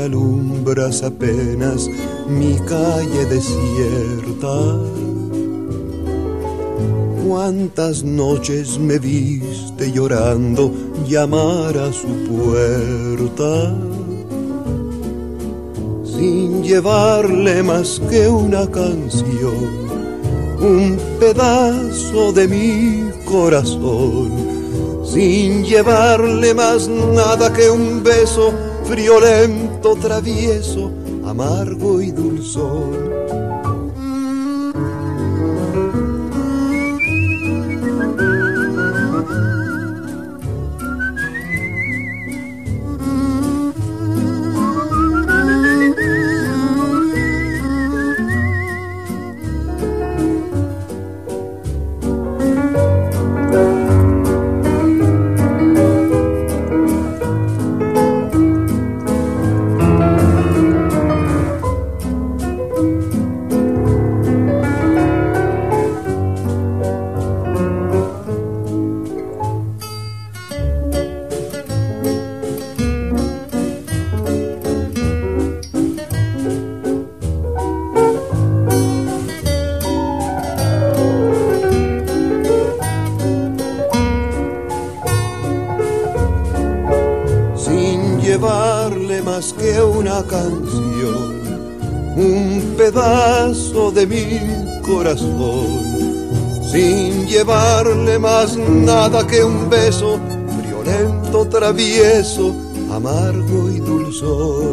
alumbras apenas mi calle desierta. Cuántas noches me viste llorando llamar a su puerta, sin llevarle más que una canción, un pedazo de mi corazón sin llevarle más nada que un beso friolento, travieso, amargo y dulzón. De mi corazón, sin llevarle más nada que un beso, friolento, travieso, amargo y dulzón.